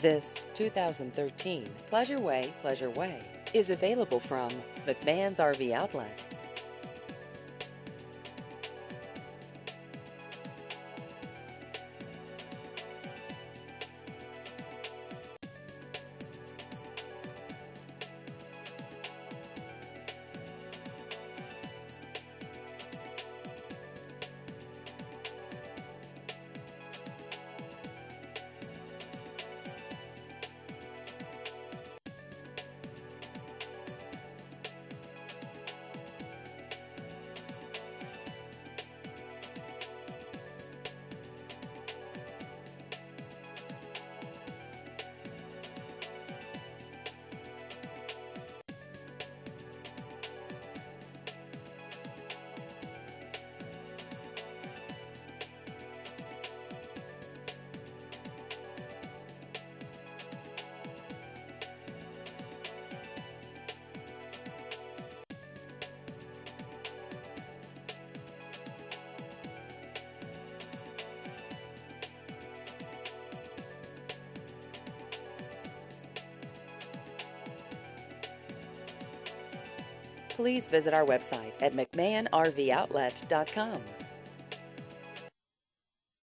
This 2013 Pleasure Way, Pleasure Way is available from McMahon's RV Outlet. Please visit our website at mcmahonrvoutlet.com.